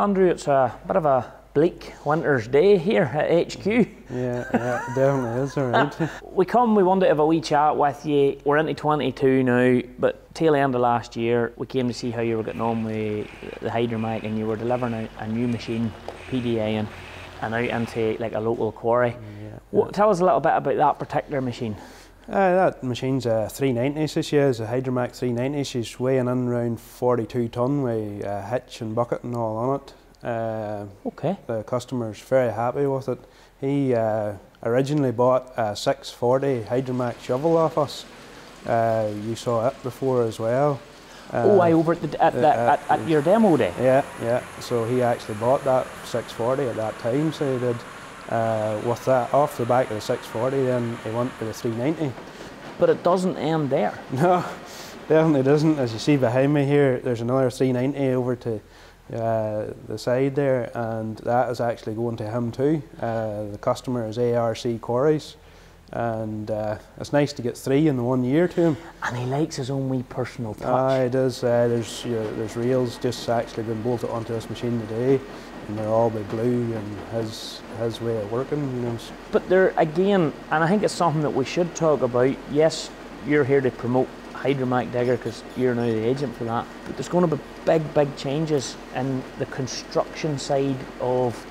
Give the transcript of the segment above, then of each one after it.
Andrew, it's a bit of a bleak winter's day here at HQ. Yeah, yeah, definitely is, all right. We come, we wanted to have a wee chat with you. We're into 22 now, but tail end of last year, we came to see how you were getting on with the Hidromek and you were delivering a, a new machine, PDA, and, and out into like a local quarry. Yeah, What, tell us a little bit about that particular machine. Uh, that machine's a 390 this year, it's a Hidromek 390. She's weighing in around 42 tonne with a hitch and bucket and all on it. Uh, Okay. the customer's very happy with it. He uh, originally bought a 640 Hidromek shovel off us. Uh, you saw it before as well. oh, Uh, I over at, the, at, the, uh, at, at your demo day. Yeah, yeah. So he actually bought that 640 at that time, so he did. Uh, with that off the back of the 640, then he went to the 390. But it doesn't end there. No, definitely doesn't. As you see behind me here, there's another 390 over to uh, the side there, and that is actually going to him too. Uh, the customer is ARC Quarries, and uh, it's nice to get three in the one year to him. And he likes his own wee personal touch. Aye, it is. Uh, there's you know, there's reels just actually been bolted onto this machine today, and they're all by glue and his his way of working. You know, But there again, and I think it's something that we should talk about. Yes, you're here to promote Hidromek Digger because you're now the agent for that. But there's going to be big, big changes in the construction side of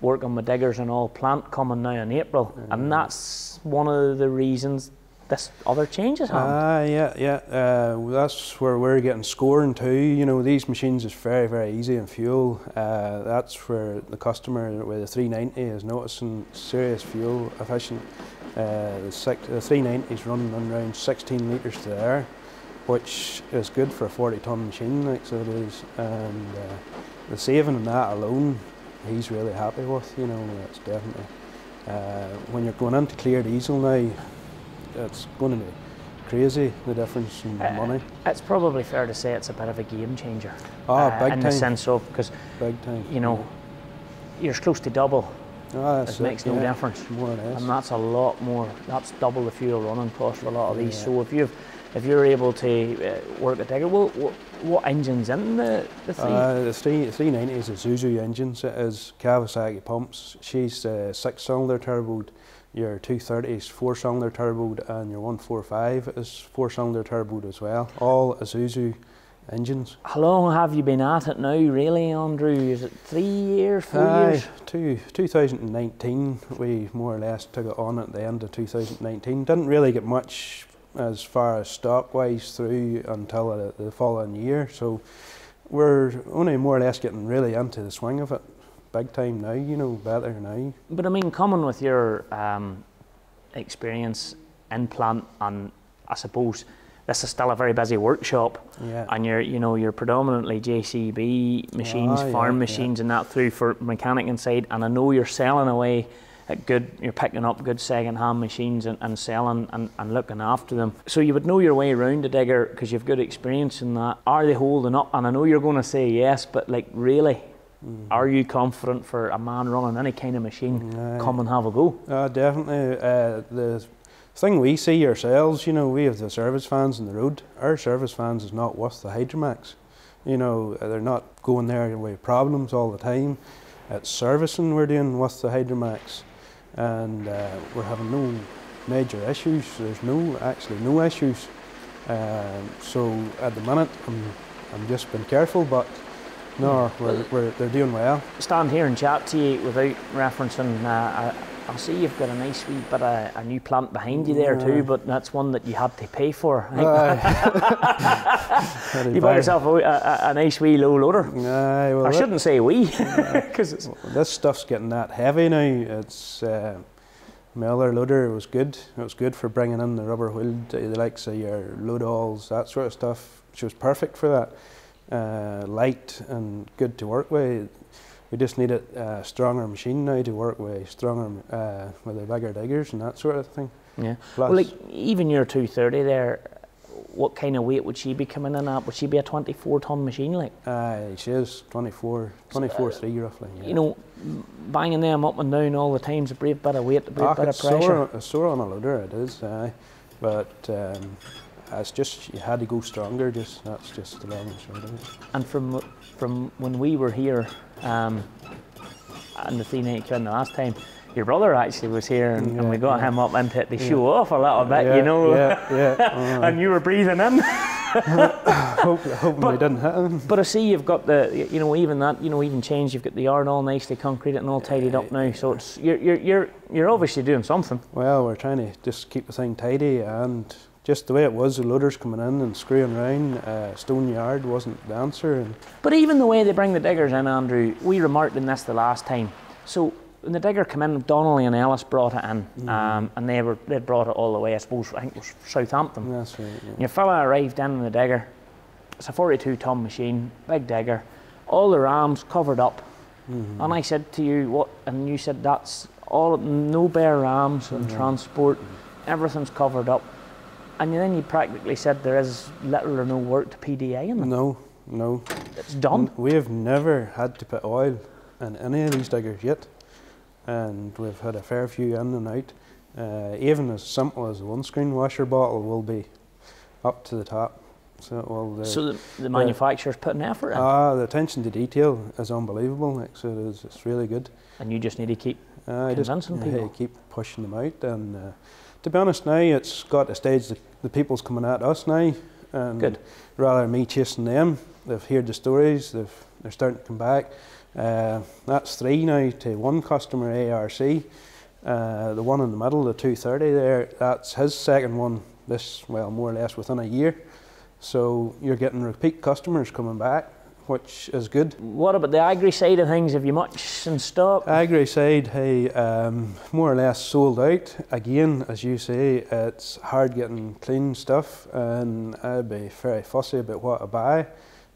working with diggers and all plant coming now in April, and mm. that's one of the reasons this other changes happen. Ah, yeah, yeah. Uh, that's where we're getting scoring too. You know, these machines is very, very easy in fuel. Uh, that's where the customer with the 390 is noticing serious fuel efficient. Uh, the, six, the 390 is running on around 16 litres to the air, which is good for a 40 ton machine, like so it is. And uh, the saving in that alone, he's really happy with. You know, it's definitely. Uh, when you're going into clear diesel now, it's going to be crazy the difference in Uh, money. It's probably fair to say it's a bit of a game changer. Oh, uh, big in time. the sense of because Big time. you know you're close to double. Ah, that's It it, makes no yeah, difference. More or less. And that's a lot more. That's double the fuel running cost for a lot of these. Yeah. So if you if you're able to uh, work a digger, well, what, what engines in the the three? Uh, the three, 390 is Isuzu engines. It is Kawasaki pumps. She's uh, six cylinder turboed. Your 230 is four cylinder turboed, and your 145 is four cylinder turboed as well. All Isuzu engines. How long have you been at it now, really, Andrew? Is it three years, four Aye, years? two, 2019, we more or less took it on at the end of 2019. Didn't really get much as far as stock wise through until the following year. So we're only more or less getting really into the swing of it. Big time now, you know, better now. But I mean, coming with your um, experience in plant, and I suppose this is still a very busy workshop. Yeah. and you're you know you're predominantly JCB machines, yeah, farm yeah. machines, and that through for mechanic inside. And I know you're selling away at good, you're picking up good second-hand machines and, and selling and, and looking after them. So you would know your way around a digger because you've good experience in that. Are they holding up? And I know you're going to say yes, but like really. Mm. Are you confident for a man running any kind of machine? Aye. Come and have a go. Uh, definitely. Uh, the thing we see ourselves, you know, we have the service fans on the road. Our service fans is not worth the Hidromeks. You know, they're not going there with problems all the time. It's servicing we're doing with the Hidromeks, and uh, we're having no major issues. There's no actually no issues. Um, so at the minute, I'm I'm just being careful, but no, we're, we're they're doing well. stand here and chat to you without referencing. Uh, I, I see you've got a nice wee bit of a new plant behind you there too, but that's one that you had to pay for. Aye. you bought yourself a, a, a- nice wee low loader. Aye, well, I that- shouldn't say wee, because it's this stuff's getting that heavy now. It's uh, my other loader was good. It was good for bringing in the rubber wheeled, uh, the likes of your load alls, that sort of stuff. She was perfect for that. Uh, light and good to work with. We just need a stronger machine now to work with, stronger uh, with the bigger diggers and that sort of thing. yeah. Plus, Well, like even your 230 there, what kind of weight would she be coming in at? Would she be a 24 ton machine like? aye, she is 24, 24 3 roughly. Yeah. You know, banging them up and down all the time's a brave bit of weight, a brave Ah, bit of pressure. Sore, sore on a loader, it is, aye. But um, it's just you had to go stronger. Just that's just the long and short of it. And from from when we were here, um, in the 390 the last time, your brother actually was here and, and we got yeah. him up into it to show off a little bit, you know. Yeah, yeah. and you were breathing in. hope, hoping we didn't hit him. But I see you've got the, you know, even that, you know, even changed. You've got the yard all nicely concreted and all tidied up now. So it's you're you're you're, you're obviously doing something. Well, we're trying to just keep the thing tidy and just the way it was, the loaders coming in and screwing around, uh, Stone Yard wasn't the answer. And But even the way they bring the diggers in, Andrew, we remarked in this the last time. So when the digger came in, Donnelly and Ellis brought it in, um, and they were they brought it all the way. I suppose I think it was Southampton. that's right. Yeah. Your fella arrived in in the digger. It's a 42 ton machine, big digger, all the rams covered up. And I said to you, what? And you said that's all, no bare rams and transport, everything's covered up. And then you practically said there is little or no work to PDA in them. No, no. It's done. We have never had to put oil in any of these diggers yet, and we've had a fair few in and out. Uh, even as simple as a one screen washer bottle will be up to the top. So, well, the, So the, the manufacturer's putting effort in, ah, the attention to detail is unbelievable. Like, so it is, it's really good. and you just need to keep. Uh, I just Convincing yeah, keep pushing them out, and uh, to be honest, now it's got a stage that the people's coming at us now, and Good. rather than me chasing them, they've heard the stories, they've they're starting to come back. Uh, that's three now to one customer ARC. Uh, the one in the middle, the 230 there, that's his second one. This well, more or less within a year. So you're getting repeat customers coming back, which is good. What about the agri side of things? Have you much in stock? Agri side, hey, um, more or less sold out. Again, as you say, it's hard getting clean stuff, and I'd be very fussy about what I buy.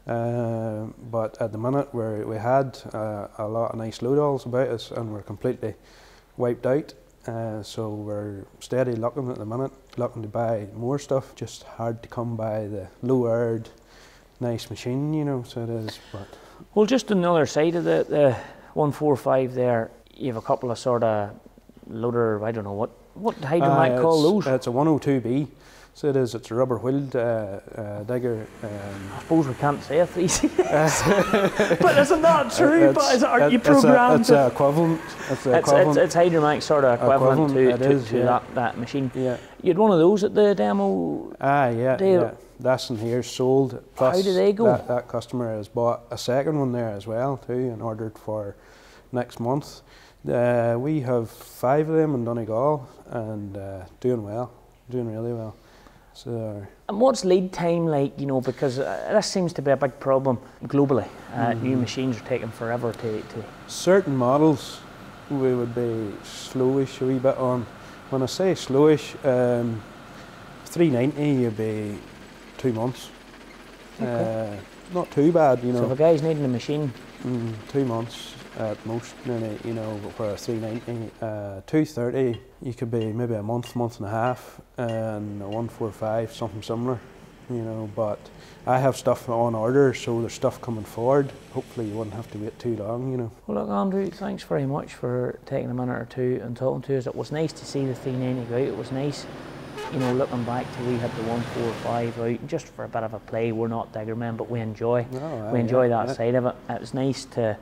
Uh, but at the minute, we we had uh, a lot of nice load alls about us, and we're completely wiped out. Uh, so we're steady looking at the minute, looking to buy more stuff. Just hard to come by the low-aired, nice machine, you know. So it is, but. Well, just on the other side of the, the 145 there, you have a couple of sort of loader, I don't know what, what how do you might Uh, call those? It's a 102B. So it is. It's a rubber wheeled uh, uh, digger. Um, I suppose we can't say a 3CX. but isn't that true? it's- but is it, are you it's a- It's equivalent. It's a it's, it's, equivalent. it's Hidromek's sort of equivalent, Equivalent, to, to, is, to yeah. that, that machine. yeah. You had one of those at the demo. Ah, yeah, Dale. yeah. That's in here sold. How Plus do they go? That, that customer has bought a second one there as well too, and ordered for next month. Uh, we have five of them in Donegal, and uh, doing well, doing really well. So And what's lead time like, you know, because uh, this seems to be a big problem globally. Uh, Mm-hmm. New machines are taking forever to, to certain models we would be slowish a wee bit on. When I say slowish, um, 390 you'd be two months. Okay. Uh, not too bad, you So know. if a guy's needing a machine, Mm, two months at most, nearly, you know, for a 390. Uh, 230, you could be maybe a month, month and a half, and a 145, something similar, you know. But I have stuff on order, so there's stuff coming forward. Hopefully, you wouldn't have to wait too long, you know. Well, look, Andrew, thanks very much for taking a minute or two and talking to us. It was nice to see the 390 go out. It was nice, you know, looking back to we had the 145 out just for a bit of a play. We're not digger men, but we enjoy Oh, we enjoy yeah, that yeah. side of it. It was nice to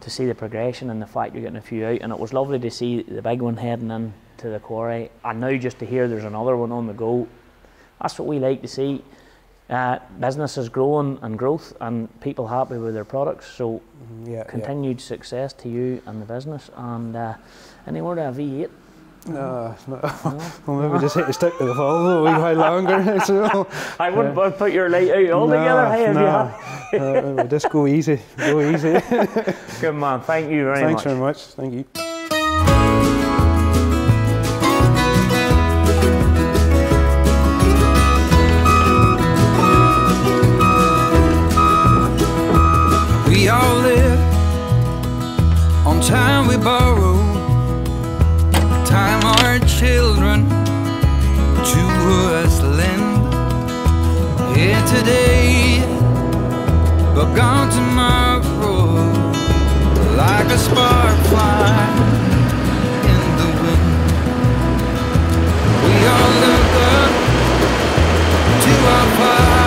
to see the progression and the fact you're getting a few out, and it was lovely to see the big one heading in to the quarry. And now just to hear there's another one on the go, that's what we like to see. Uh, businesses growing and growth, and people happy with their products. So Mhm, Yeah, yeah. continued success to you and the business. And uh, any word of V8? No, no. No? well, maybe just hit to stick with the Volvo a wee while longer. so, I wouldn't want to put your light out altogether. no, hey, have you no. had- uh, just go easy, go easy. Good man. Thank you very Thanks much. very much. Thank you. We all live on time we borrow, time our children to us lend. Here today, but gone tomorrow, like a spark fly in the wind. We all look up to our fire.